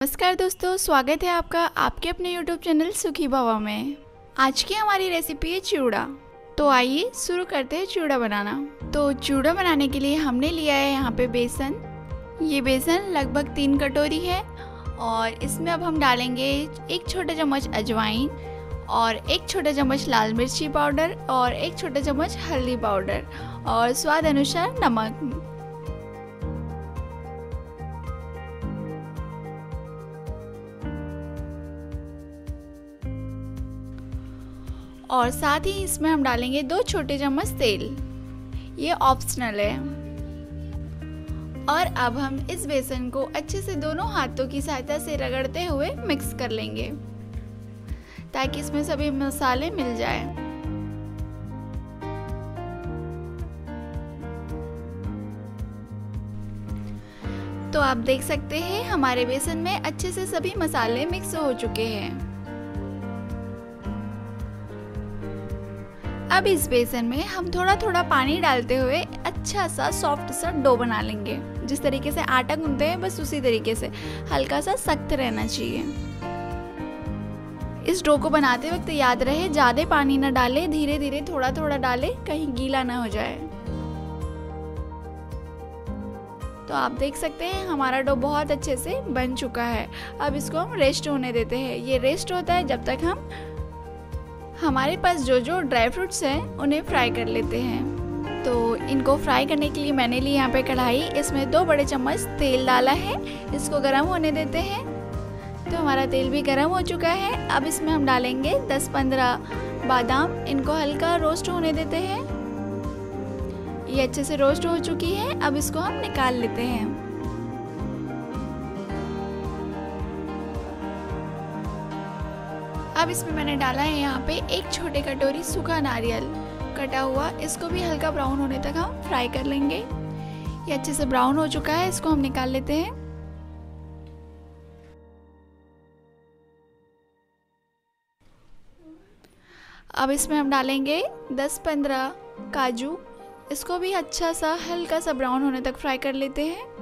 नमस्कार दोस्तों, स्वागत है आपका आपके अपने YouTube चैनल सुखी बाबा में। आज की हमारी रेसिपी है चूड़ा तो आइए शुरू करते हैं चूड़ा बनाना। तो चूड़ा बनाने के लिए हमने लिया है यहाँ पे बेसन। ये बेसन लगभग तीन कटोरी है और इसमें अब हम डालेंगे एक छोटा चम्मच अजवाइन और एक छोटा चम्मच लाल मिर्ची पाउडर और एक छोटा चम्मच हल्दी पाउडर और स्वाद अनुसार नमक। और साथ ही इसमें हम डालेंगे दो छोटे चम्मच तेल। ये ऑप्शनल है। और अब हम इस बेसन को अच्छे से दोनों हाथों की सहायता से रगड़ते हुए मिक्स कर लेंगे, ताकि इसमें सभी मसाले मिल जाए। तो आप देख सकते हैं, हमारे बेसन में अच्छे से सभी मसाले मिक्स हो चुके हैं। अब इस बेसन में हम थोड़ा थोड़ा पानी डालते हुए अच्छा सा सॉफ्ट सा डो बना लेंगे। जिस तरीके से आटा गूंदते हैं, बस उसी तरीके से हल्का सा सख्त रहना चाहिए। इस डो को बनाते वक्त याद रहे, ज़्यादा पानी ना डाले धीरे धीरे थोड़ा थोड़ा डाले, कहीं गीला ना हो जाए। तो आप देख सकते हैं, हमारा डो बहुत अच्छे से बन चुका है। अब इसको हम रेस्ट होने देते हैं। ये रेस्ट होता है जब तक हम हमारे पास जो जो ड्राई फ्रूट्स हैं, उन्हें फ्राई कर लेते हैं। तो इनको फ्राई करने के लिए मैंने ली यहाँ पे कढ़ाई। इसमें दो बड़े चम्मच तेल डाला है। इसको गर्म होने देते हैं। तो हमारा तेल भी गर्म हो चुका है। अब इसमें हम डालेंगे 10-15 बादाम। इनको हल्का रोस्ट होने देते हैं। ये अच्छे से रोस्ट हो चुकी है। अब इसको हम निकाल लेते हैं। अब इसमें मैंने डाला है यहाँ पे एक छोटे कटोरी सूखा नारियल। कटा हुआ, इसको भी हल्का ब्राउन होने तक हम फ्राई कर लेंगे। ये अच्छे से ब्राउन हो चुका है, इसको हम निकाल लेते हैं। अब इसमें हम डालेंगे 10-15 काजू। इसको भी अच्छा सा, हल्का सा ब्राउन होने तक फ्राई कर लेते हैं।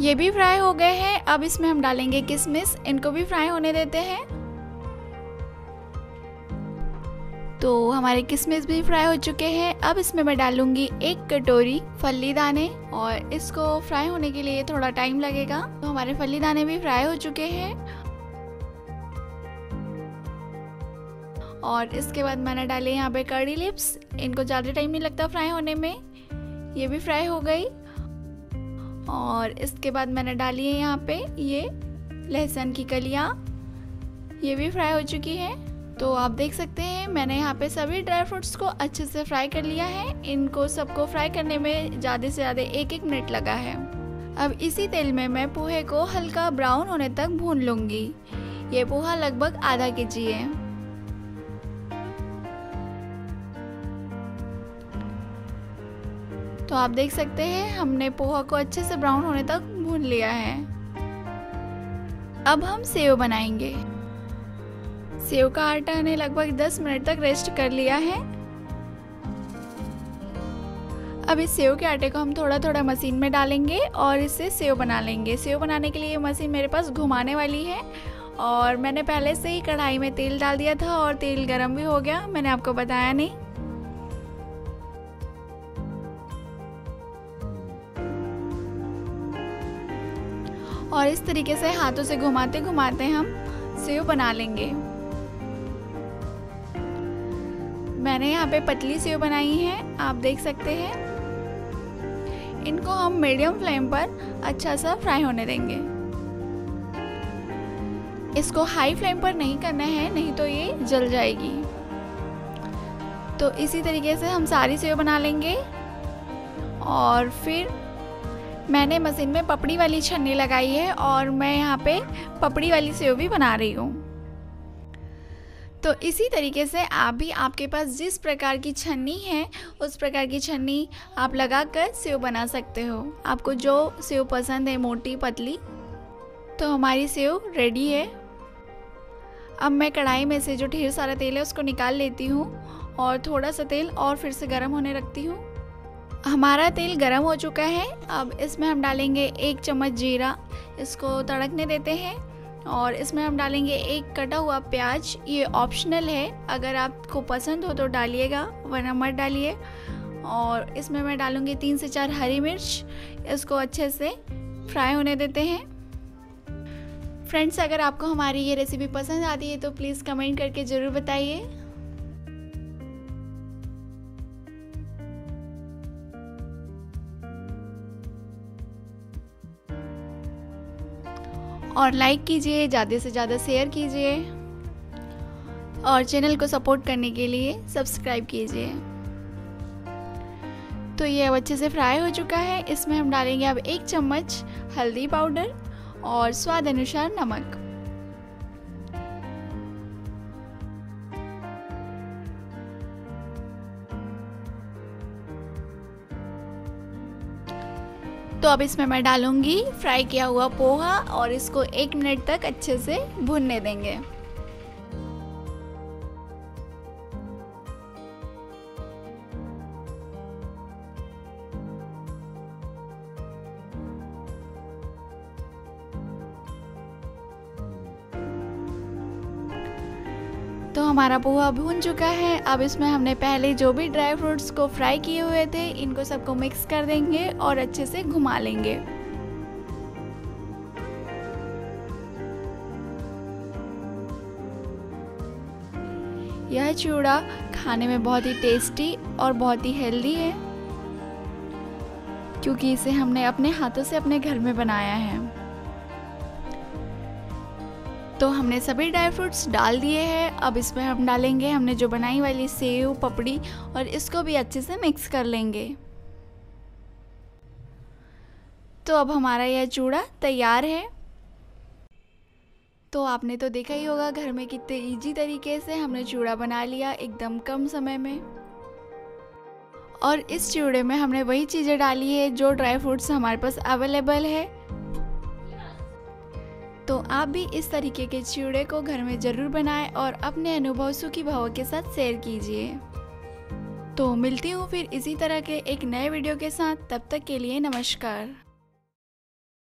ये भी फ्राई हो गए हैं। अब इसमें हम डालेंगे किशमिश इनको भी फ्राई होने देते हैं। तो हमारे किशमिश भी फ्राई हो चुके हैं। अब इसमें मैं डालूँगी एक कटोरी फली दाने और इसको फ्राई होने के लिए थोड़ा टाइम लगेगा। तो हमारे फली दाने भी फ्राई हो चुके हैं। और इसके बाद मैंने डाले यहाँ पे कड़ी लिप्स। इनको ज़्यादा टाइम नहीं लगता फ्राई होने में। ये भी फ्राई हो गई। और इसके बाद मैंने डाली है यहाँ पे ये लहसुन की कलियाँ। ये भी फ्राई हो चुकी है। तो आप देख सकते हैं, मैंने यहाँ पे सभी ड्राई फ्रूट्स को अच्छे से फ्राई कर लिया है। इनको सबको फ्राई करने में ज़्यादा से ज़्यादा एक एक मिनट लगा है। अब इसी तेल में मैं पोहे को हल्का ब्राउन होने तक भून लूँगी। ये पोहा लगभग आधा के जी है। तो आप देख सकते हैं, हमने पोहा को अच्छे से ब्राउन होने तक भून लिया है। अब हम सेव बनाएँगे। सेव का आटा ने लगभग 10 मिनट तक रेस्ट कर लिया है। अब इस सेव के आटे को हम थोड़ा थोड़ा मशीन में डालेंगे और इससे सेव बना लेंगे। सेव बनाने के लिए मशीन मेरे पास घुमाने वाली है और मैंने पहले से ही कढ़ाई में तेल डाल दिया था और तेल गर्म भी हो गया, मैंने आपको बताया नहीं। और इस तरीके से हाथों से घुमाते घुमाते हम सेव बना लेंगे। मैंने यहाँ पे पतली सेव बनाई है, आप देख सकते हैं। इनको हम मीडियम फ्लेम पर अच्छा सा फ्राई होने देंगे। इसको हाई फ्लेम पर नहीं करना है, नहीं तो ये जल जाएगी। तो इसी तरीके से हम सारी सेव बना लेंगे और फिर मैंने मशीन में पपड़ी वाली छन्नी लगाई है और मैं यहाँ पे पपड़ी वाली सेव भी बना रही हूँ। तो इसी तरीके से आप भी आपके पास जिस प्रकार की छन्नी है, उस प्रकार की छन्नी आप लगा कर सेव बना सकते हो। आपको जो सेव पसंद है, मोटी, पतली तो हमारी सेव रेडी है। अब मैं कढ़ाई में से जो ढेर सारा तेल है, उसको निकाल लेती हूँ और थोड़ा सा तेल और फिर से गर्म होने रखती हूँ। हमारा तेल गरम हो चुका है। अब इसमें हम डालेंगे एक चम्मच जीरा। इसको तड़कने देते हैं और इसमें हम डालेंगे एक कटा हुआ प्याज। ये ऑप्शनल है। अगर आपको पसंद हो तो डालिएगा, वरना मत डालिए। और इसमें मैं डालूँगी तीन से चार हरी मिर्च। इसको अच्छे से फ्राई होने देते हैं। फ्रेंड्स, अगर आपको हमारी ये रेसिपी पसंद आती है तो प्लीज़ कमेंट करके ज़रूर बताइए। और लाइक कीजिए, ज़्यादा से ज़्यादा शेयर कीजिए। और चैनल को सपोर्ट करने के लिए सब्सक्राइब कीजिए। तो ये अब अच्छे से फ्राई हो चुका है। इसमें हम डालेंगे अब एक चम्मच हल्दी पाउडर और स्वाद अनुसार नमक। तो अब इसमें मैं डालूँगी फ्राई किया हुआ पोहा और इसको एक मिनट तक अच्छे से भुनने देंगे। तो हमारा पोहा भून चुका है। अब इसमें हमने पहले जो भी ड्राई फ्रूट्स को फ्राई किए हुए थे, इनको सबको मिक्स कर देंगे और अच्छे से घुमा लेंगे। यह चूड़ा खाने में बहुत ही टेस्टी और बहुत ही हेल्दी है, क्योंकि इसे हमने अपने हाथों से अपने घर में बनाया है। तो हमने सभी ड्राई फ्रूट्स डाल दिए हैं। अब इसमें हम डालेंगे हमने जो बनाई वाली सेव, पपड़ी और इसको भी अच्छे से मिक्स कर लेंगे। तो अब हमारा यह चूड़ा तैयार है। तो आपने तो देखा ही होगा घर में कितने इजी तरीके से हमने चूड़ा बना लिया एकदम कम समय में। और इस चूड़े में हमने वही चीज़ें डाली है जो ड्राई फ्रूट्स हमारे पास अवेलेबल है। तो आप भी इस तरीके के चिड़े को घर में ज़रूर बनाएँ और अपने अनुभव सुखी भावों के साथ शेयर कीजिए। तो मिलती हूँ फिर इसी तरह के एक नए वीडियो के साथ। तब तक के लिए नमस्कार।